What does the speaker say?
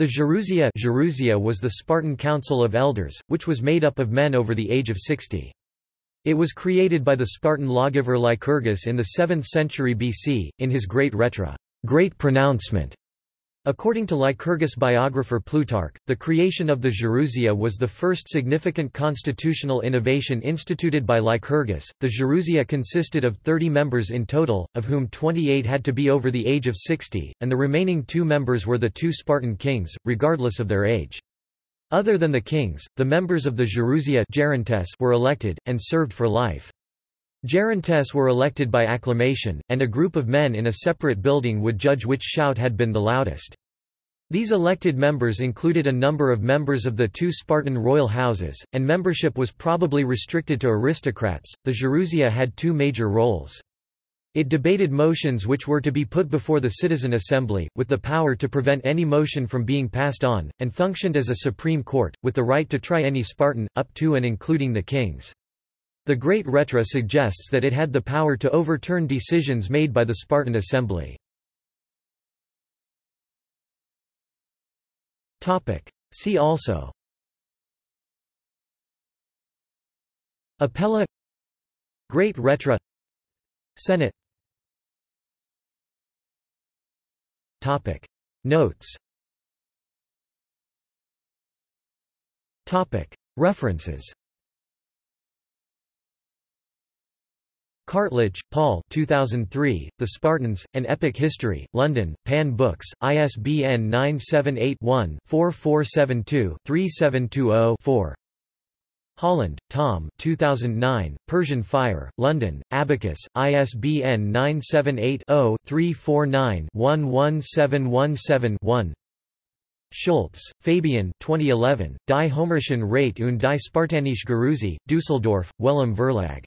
The Gerousia Gerousia was the Spartan council of elders, which was made up of men over the age of 60. It was created by the Spartan lawgiver Lycurgus in the 7th century BC, in his Great Rhetra great pronouncement". According to Lycurgus biographer Plutarch, the creation of the Gerousia was the first significant constitutional innovation instituted by Lycurgus. The Gerousia consisted of 30 members in total, of whom 28 had to be over the age of 60, and the remaining two members were the two Spartan kings, regardless of their age. Other than the kings, the members of the Gerousia were elected, and served for life. Gerontes were elected by acclamation, and a group of men in a separate building would judge which shout had been the loudest. These elected members included a number of members of the two Spartan royal houses, and membership was probably restricted to aristocrats. The Gerousia had two major roles. It debated motions which were to be put before the citizen assembly, with the power to prevent any motion from being passed on, and functioned as a supreme court, with the right to try any Spartan, up to and including the kings. The Great Rhetra suggests that it had the power to overturn decisions made by the Spartan assembly. See also. Apella. Great Rhetra. Senate. Topic. Notes. Topic. References Cartledge, Paul 2003, The Spartans, An Epic History, London, Pan Books, ISBN 978-1-4472-3720-4 Holland, Tom 2009, Persian Fire, London, Abacus, ISBN 978-0-349-11717-1 Schultz, Fabian 2011, Die Homerischen Rat und die Spartanische Gerousie, Düsseldorf, Wellem Verlag.